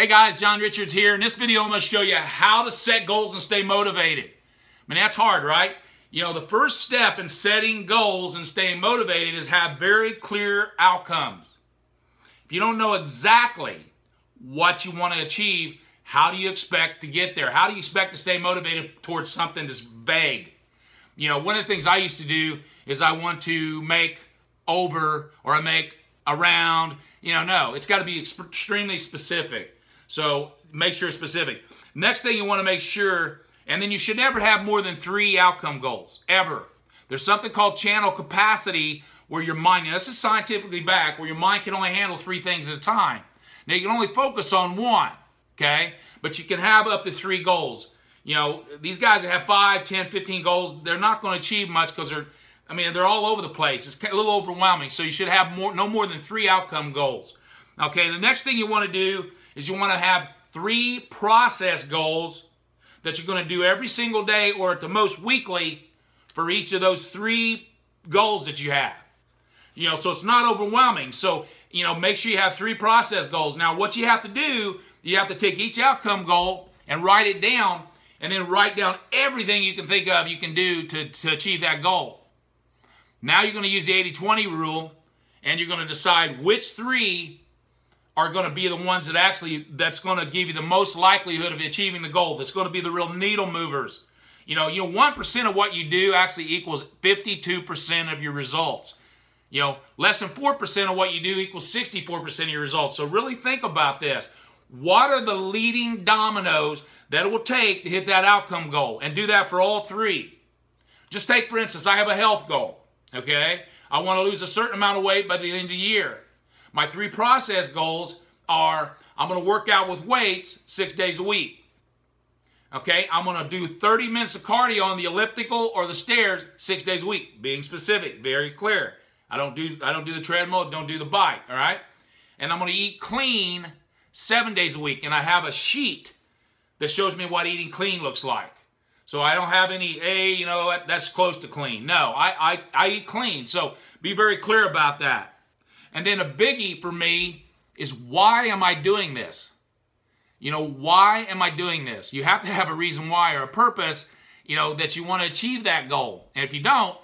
Hey guys, John Richards here. In this video, I'm going to show you how to set goals and stay motivated. I mean, that's hard, right? You know, the first step in setting goals and staying motivated is have very clear outcomes. If you don't know exactly what you want to achieve, how do you expect to get there? How do you expect to stay motivated towards something that's vague? You know, one of the things I used to do is I want to make over or I make around. You know, no, it's got to be extremely specific. So make sure it's specific. Next thing you want to make sure, and then you should never have more than three outcome goals, ever. There's something called channel capacity where your mind, this is scientifically back, where your mind can only handle three things at a time. Now you can only focus on one, okay? But you can have up to three goals. You know, these guys that have 5, 10, 15 goals, they're not going to achieve much because they're, I mean, they're all over the place. It's a little overwhelming. So you should have more, no more than three outcome goals. Okay, the next thing you want to do is you want to have three process goals that you're going to do every single day or at the most weekly for each of those three goals that you have. You know, so it's not overwhelming. So, you know, make sure you have three process goals. Now, what you have to do, you have to take each outcome goal and write it down and then write down everything you can think of you can do to, to achieve that goal. Now you're going to use the 80-20 rule and you're going to decide which three are going to be the ones that actually, that's going to give you the most likelihood of achieving the goal. That's going to be the real needle movers. You know, you know, 1% of what you do actually equals 52% of your results. You know, less than 4% of what you do equals 64% of your results. So really think about this. What are the leading dominoes that it will take to hit that outcome goal? And do that for all three. Just take, for instance, I have a health goal, okay? I want to lose a certain amount of weight by the end of the year. My three process goals are I'm going to work out with weights six days a week. Okay, I'm going to do 30 minutes of cardio on the elliptical or the stairs six days a week. Being specific, very clear. I don't do I don't do the treadmill, don't do the bike. All right, and I'm going to eat clean seven days a week, and I have a sheet that shows me what eating clean looks like. So I don't have any, hey, you know, that's close to clean. No, I, I, I eat clean. So be very clear about that. And then a biggie for me is why am I doing this? You know, why am I doing this? You have to have a reason why or a purpose, you know, that you want to achieve that goal. And if you don't,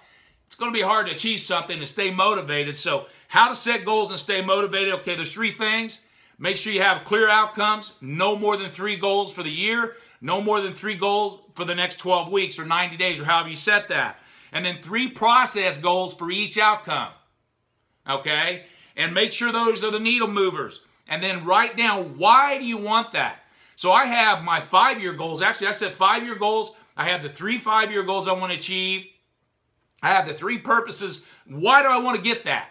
it's going to be hard to achieve something and stay motivated. So how to set goals and stay motivated. Okay, there's three things. Make sure you have clear outcomes. No more than three goals for the year. No more than three goals for the next 12 weeks or 90 days or however you set that. And then three process goals for each outcome. Okay? And make sure those are the needle movers. And then write down why do you want that. So I have my five-year goals. Actually, I said five-year goals. I have the three five-year goals I want to achieve. I have the three purposes. Why do I want to get that?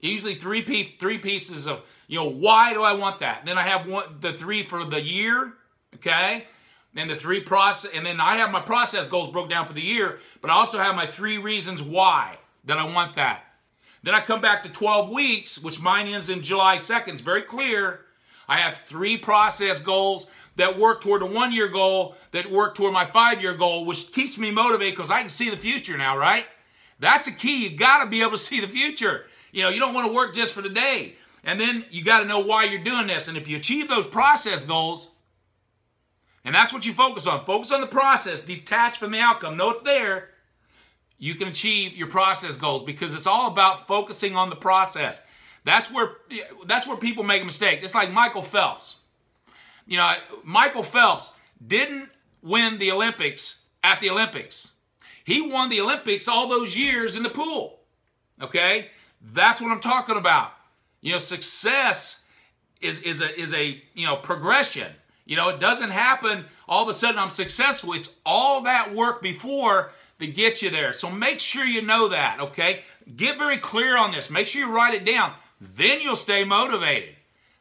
Usually three three pieces of, you know, why do I want that? Then I have one the three for the year, okay? And the three process, and then I have my process goals broke down for the year, but I also have my three reasons why that I want that. Then I come back to 12 weeks, which mine ends in July 2nd. It's very clear. I have three process goals that work toward a one-year goal, that work toward my five-year goal, which keeps me motivated because I can see the future now, right? That's a key. You got to be able to see the future. You know, you don't want to work just for the day. And then you got to know why you're doing this. And if you achieve those process goals, and that's what you focus on, focus on the process, detach from the outcome. Know it's there, you can achieve your process goals because it's all about focusing on the process. That's where that's where people make a mistake. It's like Michael Phelps. You know, Michael Phelps didn't win the Olympics at the Olympics. He won the Olympics all those years in the pool. Okay? That's what I'm talking about. You know, success is is a is a, you know, progression. You know, it doesn't happen all of a sudden I'm successful. It's all that work before to get you there. So make sure you know that, okay? Get very clear on this. Make sure you write it down. Then you'll stay motivated.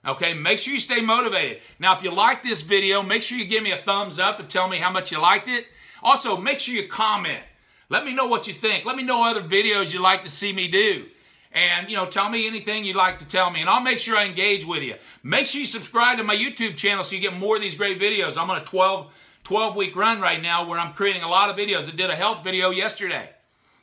Okay, make sure you stay motivated. Now, if you like this video, make sure you give me a thumbs up and tell me how much you liked it. Also, make sure you comment. Let me know what you think. Let me know other videos you'd like to see me do. And, you know, tell me anything you'd like to tell me, and I'll make sure I engage with you. Make sure you subscribe to my YouTube channel so you get more of these great videos. I'm on a 12 12 week run right now where I'm creating a lot of videos. I did a health video yesterday.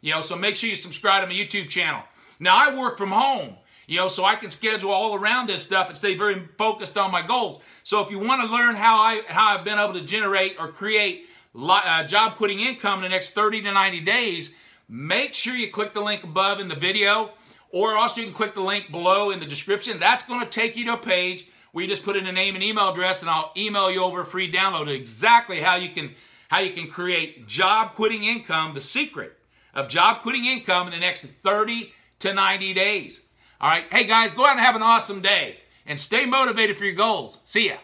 You know, so make sure you subscribe to my YouTube channel. Now, I work from home. You know, so I can schedule all around this stuff and stay very focused on my goals. So if you want to learn how I how I've been able to generate or create uh, job quitting income in the next 30 to 90 days, make sure you click the link above in the video, or also you can click the link below in the description. That's going to take you to a page where you just put in a name and email address, and I'll email you over a free download exactly how you can how you can create job quitting income, the secret of job quitting income in the next 30 to 90 days. All right. Hey, guys, go out and have an awesome day and stay motivated for your goals. See ya.